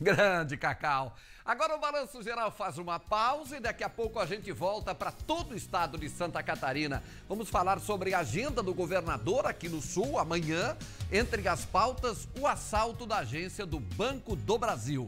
Grande Cacau. Agora o Balanço Geral faz uma pausa e daqui a pouco a gente volta para todo o estado de Santa Catarina. Vamos falar sobre a agenda do governador aqui no Sul amanhã. Entre as pautas, o assalto da agência do Banco do Brasil.